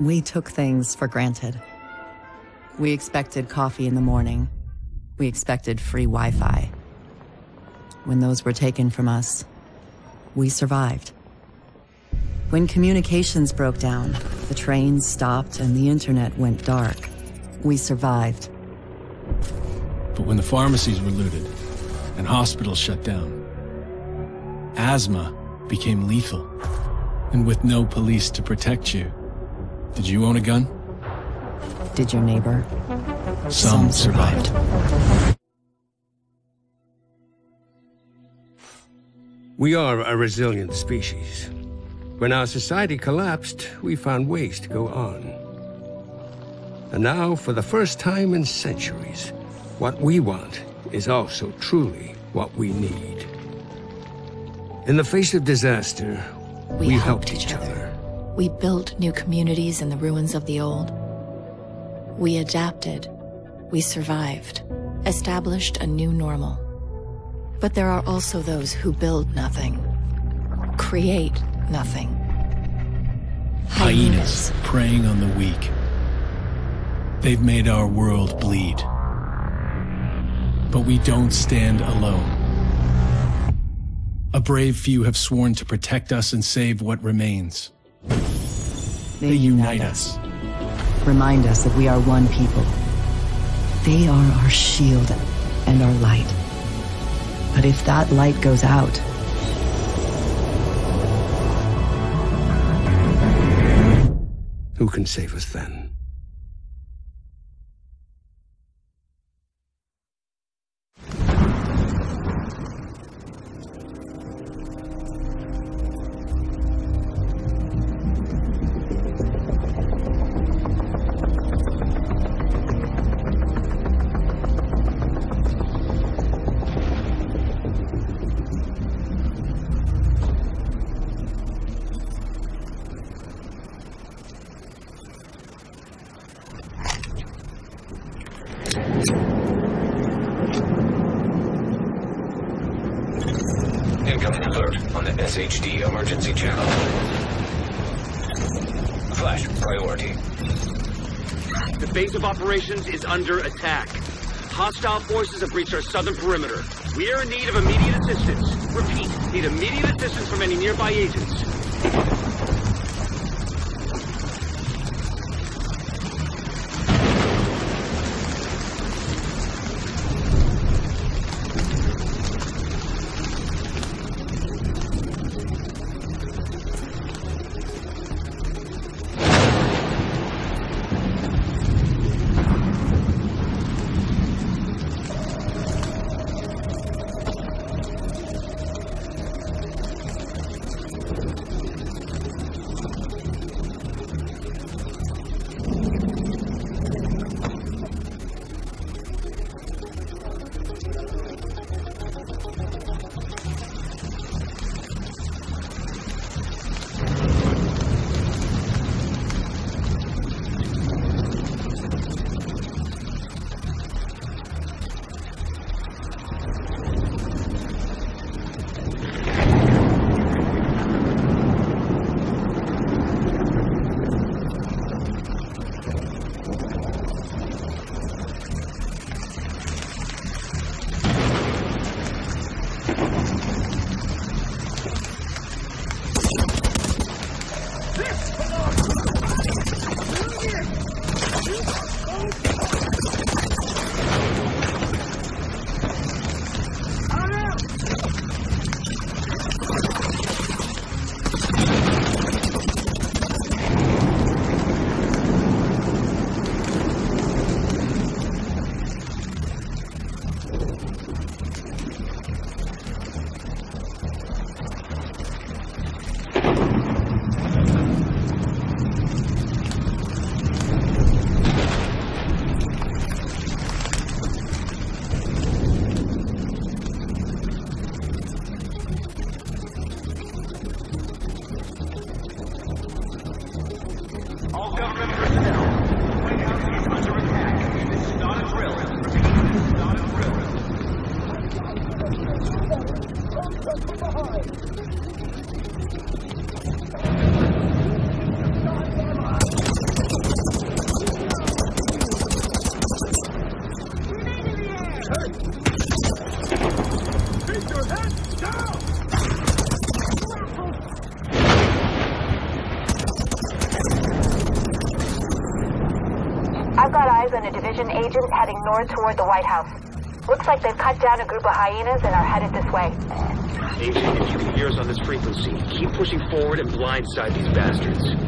We took things for granted. We expected coffee in the morning. We expected free Wi-Fi. When those were taken from us, we survived. When communications broke down, the trains stopped and the internet went dark, we survived. But when the pharmacies were looted and hospitals shut down, asthma became lethal. And with no police to protect you, did you own a gun? Did your neighbor? Some, survived. We are a resilient species. When our society collapsed, we found ways to go on. And now, for the first time in centuries, what we want is also truly what we need. In the face of disaster, we, we helped, helped each other. other. We built new communities in the ruins of the old. We adapted. We survived. Established a new normal. But there are also those who build nothing. Create nothing. Hyenas preying on the weak. They've made our world bleed. But we don't stand alone. A brave few have sworn to protect us and save what remains. They, they unite us. Remind us that we are one people. They are our shield and our light. But if that light goes out, Who can save us then? Operations is under attack. Hostile forces have breached our southern perimeter. We are in need of immediate assistance. Repeat, need immediate assistance from any nearby agents. I've got eyes on a division agent heading north toward the White House. Looks like they've cut down a group of hyenas and are headed this way. Agent, if you can hear us on this frequency, keep pushing forward and blindside these bastards.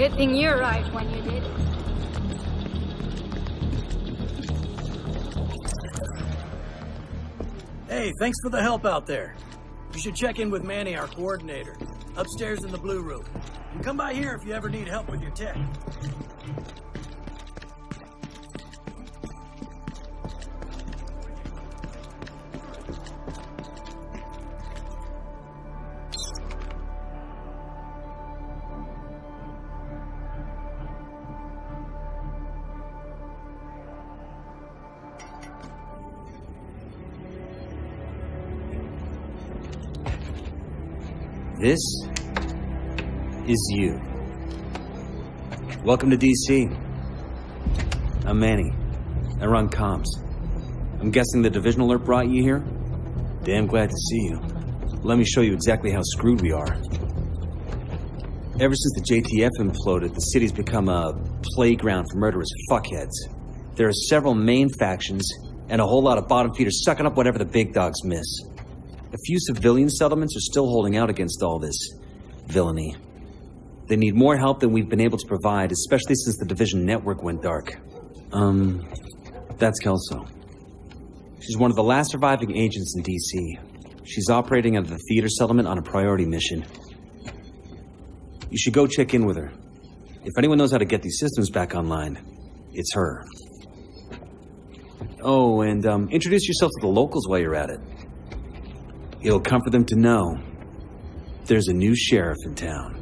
Good thing you arrived when you did. Hey, thanks for the help out there. You should check in with Manny, our coordinator, upstairs in the blue room. And come by here if you ever need help with your tech. This is you. Welcome to DC. I'm Manny. I run comms. I'm guessing the division alert brought you here? Damn glad to see you. Let me show you exactly how screwed we are. Ever since the JTF imploded, the city's become a playground for murderous fuckheads. There are several main factions and a whole lot of bottom feeders sucking up whatever the big dogs miss. A few civilian settlements are still holding out against all this villainy. They need more help than we've been able to provide, especially since the Division network went dark. Um, that's Kelso. She's one of the last surviving agents in D.C. She's operating out of the theater settlement on a priority mission. You should go check in with her. If anyone knows how to get these systems back online, it's her. Oh, and um, introduce yourself to the locals while you're at it. It'll comfort them to know there's a new sheriff in town.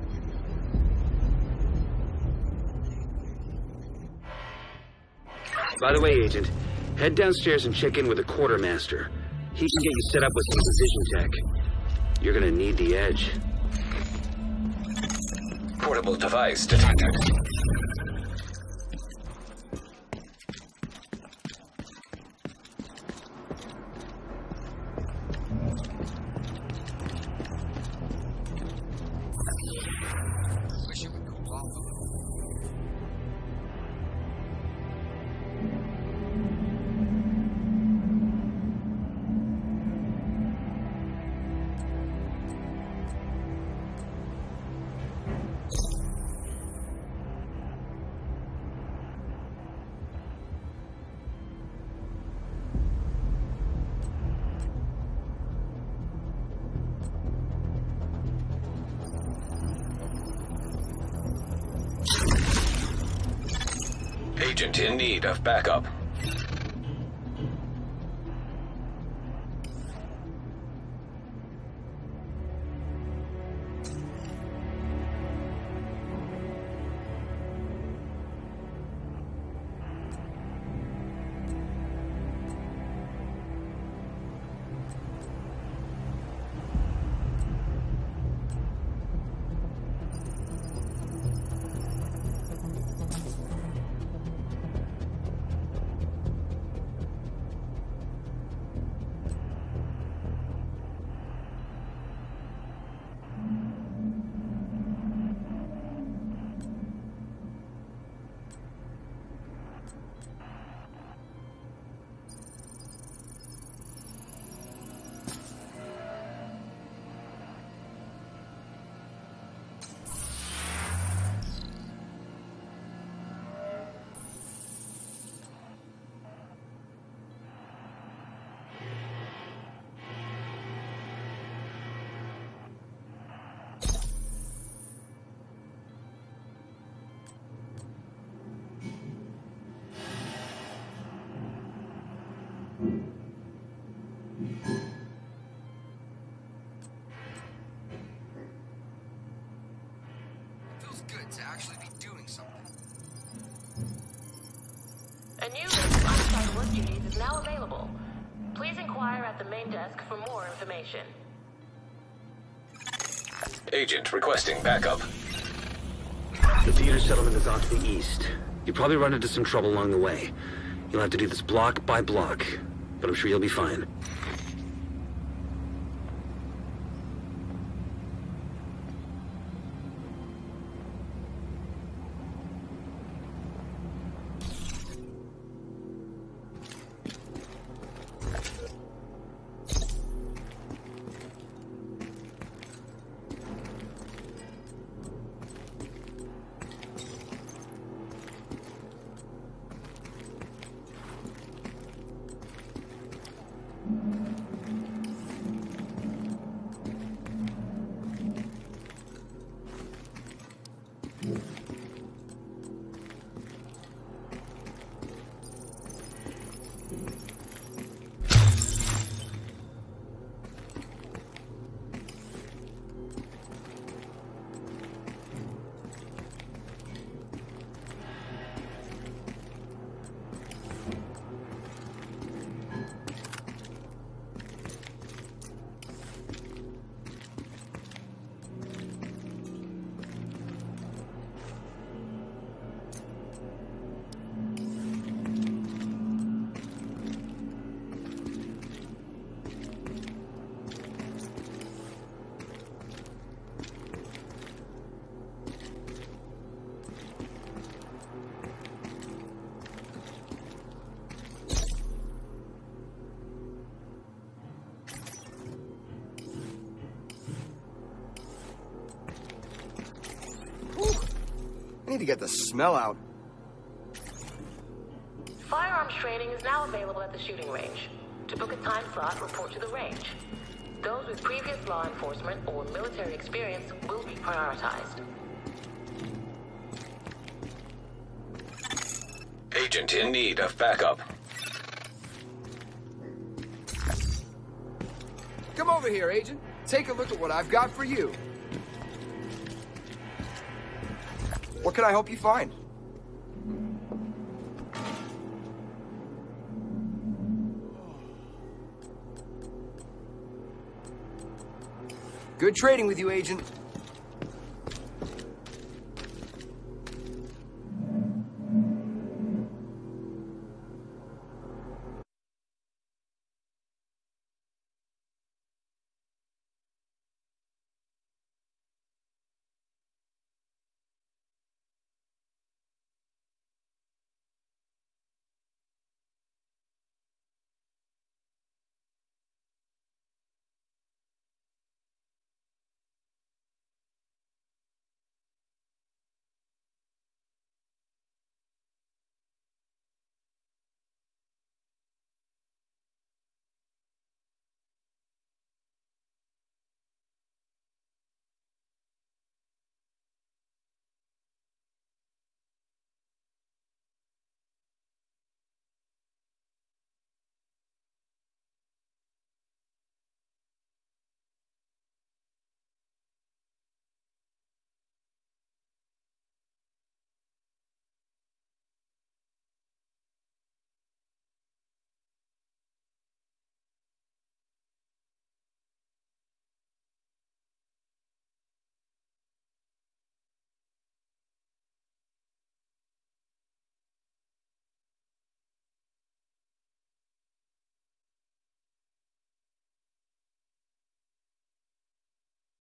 By the way, Agent, head downstairs and check in with the quartermaster. He can get you set up with some precision tech. You're gonna need the edge. Portable device detected. In need of backup. Good to actually be doing something. A new list of on-site work duties is now available. Please inquire at the main desk for more information. Agent requesting backup. The theater settlement is off to the east. You probably run into some trouble along the way. You'll have to do this block by block, but I'm sure you'll be fine. Need to get the smell out. Firearms training is now available at the shooting range. To book a time slot, report to the range. Those with previous law enforcement or military experience will be prioritized. Agent in need of backup. Come over here, Agent. Take a look at what I've got for you. Can I help you find? Good trading with you, Agent.